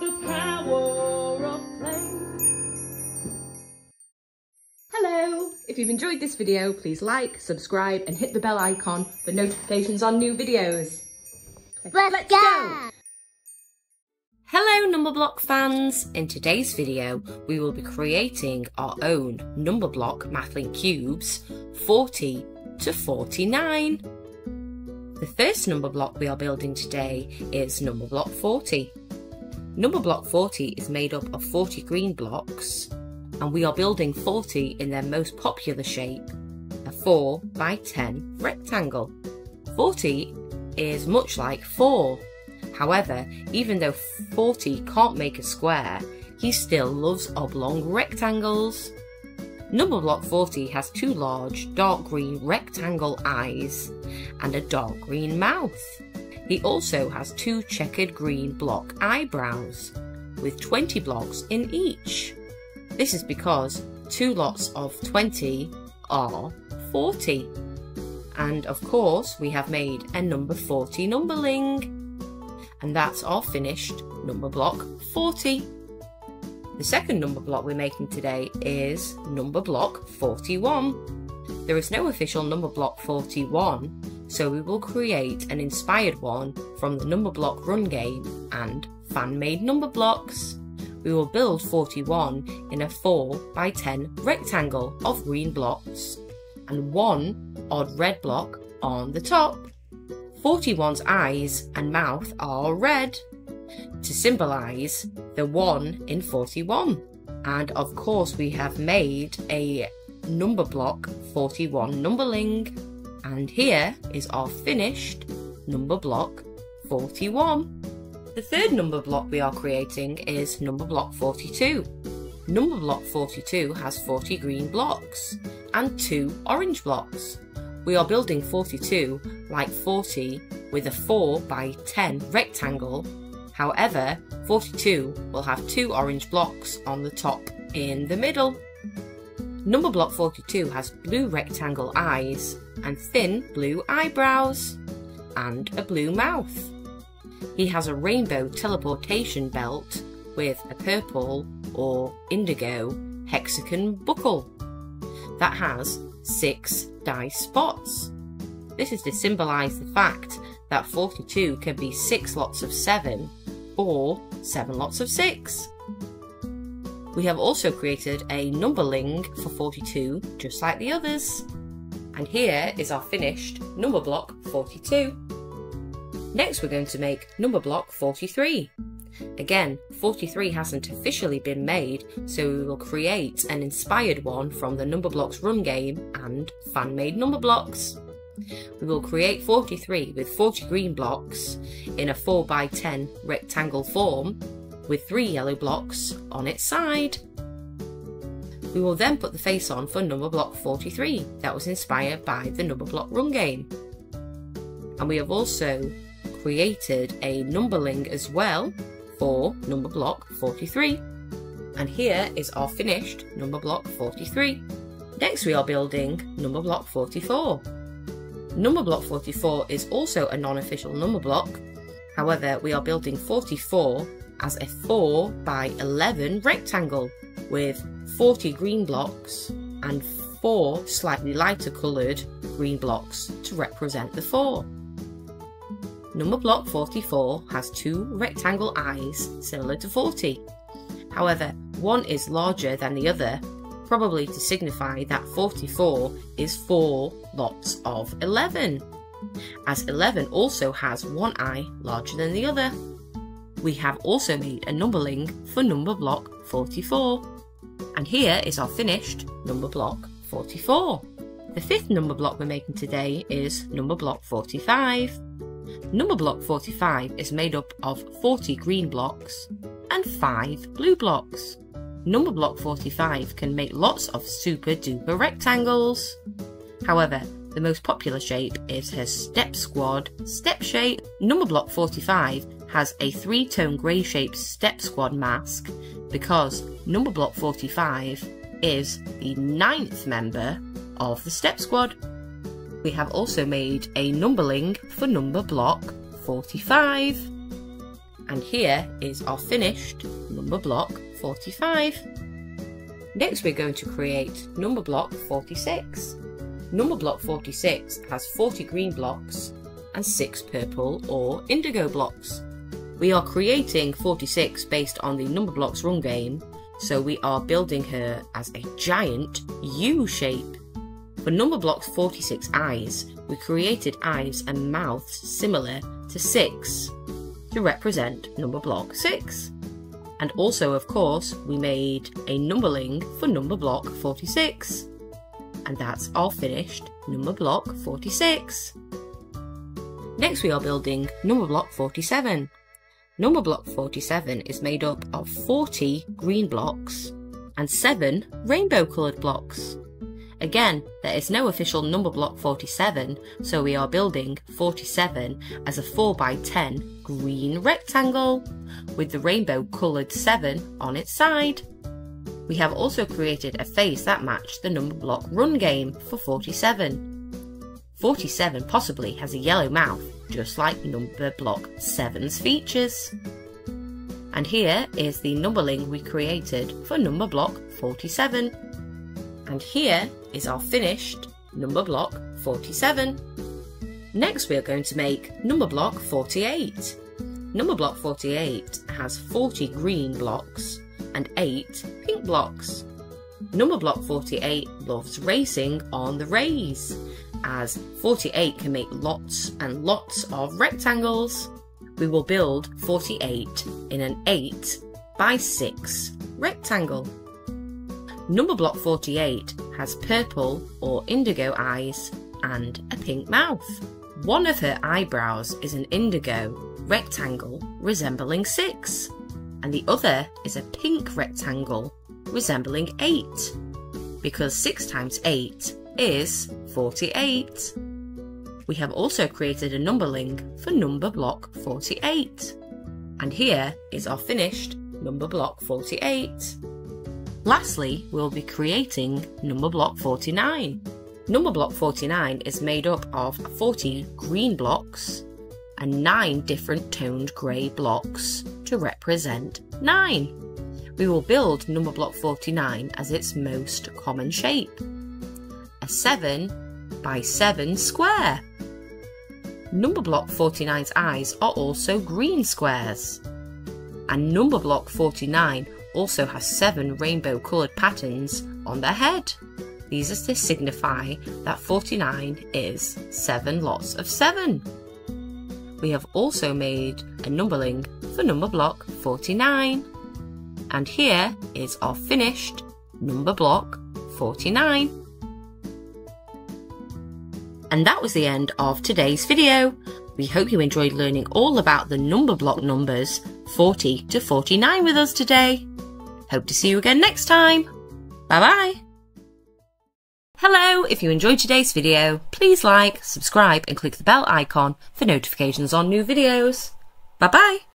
The power of play. Hello! If you've enjoyed this video, please like, subscribe and hit the bell icon for notifications on new videos. Let's, go. Hello Numberblock fans! In today's video we will be creating our own Numberblock Mathlink cubes 40 to 49. The first number block we are building today is number block 40. Number block 40 is made up of 40 green blocks and we are building 40 in their most popular shape, a 4 by 10 rectangle. 40 is much like 4. However, even though 40 can't make a square, he still loves oblong rectangles. Number block 40 has two large dark green rectangle eyes and a dark green mouth. He also has two checkered green block eyebrows with 20 blocks in each. This is because two lots of 20 are 40. And of course, we have made a number 40 numberling. And that's our finished number block 40. The second number block we're making today is number block 41. There is no official number block 41, so we will create an inspired one from the number block run game and fan-made number blocks. We will build 41 in a 4 by 10 rectangle of green blocks and one odd red block on the top. 41's eyes and mouth are red to symbolise the 1 in 41. And of course, we have made a number block 41 numberling. And here is our finished number block 41. The third number block we are creating is number block 42. Number block 42 has 40 green blocks and 2 orange blocks. We are building 42 like 40 with a 4 by 10 rectangle However, 42 will have two orange blocks on the top in the middle. Number block 42 has blue rectangle eyes and thin blue eyebrows and a blue mouth. He has a rainbow teleportation belt with a purple or indigo hexagon buckle that has six dice spots. This is to symbolise the fact that 42 can be six lots of seven or 7 lots of 6. We have also created a number numberling for 42 just like the others. And here is our finished number block 42. Next we're going to make number block 43. Again, 43 hasn't officially been made, so we will create an inspired one from the number blocks run game and fan-made number blocks. We will create 43 with 40 green blocks in a 4x10 rectangle form with 3 yellow blocks on its side. We will then put the face on for number block 43 that was inspired by the number block run game. And we have also created a numberling as well for number block 43. And here is our finished number block 43. Next we are building number block 44. Number block 44 is also a non-official number block. However, we are building 44 as a 4 by 11 rectangle with 40 green blocks and 4 slightly lighter coloured green blocks to represent the 4. Number block 44 has two rectangle eyes similar to 40. However, one is larger than the other probably to signify that 44 is 4 lots of 11, as 11 also has one eye larger than the other. We have also made a numberling for number block 44. And here is our finished number block 44. The fifth number block we're making today is number block 45. Number block 45 is made up of 40 green blocks and 5 blue blocks. Number block 45 can make lots of super duper rectangles. However, the most popular shape is her Step Squad step shape. Number block 45 has a three tone grey shaped Step Squad mask because number block 45 is the ninth member of the Step Squad. We have also made a numberling for number block 45. And here is our finished number block 45. Next we're going to create number block 46. Number block 46 has 40 green blocks and 6 purple or indigo blocks. We are creating 46 based on the number blocks run game, so we are building her as a giant U shape. For number blocks 46 eyes, we created eyes and mouths similar to 6 to represent number block 6. And also, of course, we made a numberling for number block 46. And that's our finished number block 46. Next we are building number block 47. Number block 47 is made up of 40 green blocks and 7 rainbow coloured blocks. Again, there is no official number block 47, so we are building 47 as a 4x10 green rectangle, with the rainbow coloured 7 on its side. We have also created a face that matched the number block run game for 47. 47 possibly has a yellow mouth, just like number block 7's features. And here is the numberling we created for number block 47. And here is our finished number block 47. Next we are going to make number block 48. Number block 48 has 40 green blocks and 8 pink blocks. Number block 48 loves racing on the rays, as 48 can make lots and lots of rectangles. We will build 48 in an 8 by 6 rectangle. Number block 48 has purple or indigo eyes and a pink mouth. One of her eyebrows is an indigo rectangle resembling 6, and the other is a pink rectangle resembling 8, because 6 times 8 is 48. We have also created a numberling for number block 48, and here is our finished number block 48. Lastly, we'll be creating number block 49. Number block 49 is made up of 40 green blocks and 9 different toned grey blocks to represent 9. We will build number block 49 as its most common shape. A 7 by 7 square. Number block 49's eyes are also green squares. And number block 49 also has seven rainbow coloured patterns on their head. These are to signify that 49 is seven lots of seven. We have also made a numberling for number block 49. And here is our finished number block 49. And that was the end of today's video. We hope you enjoyed learning all about the number block numbers 40 to 49 with us today. Hope to see you again next time. Bye bye. Hello, if you enjoyed today's video, please like, subscribe and click the bell icon for notifications on new videos. Bye bye.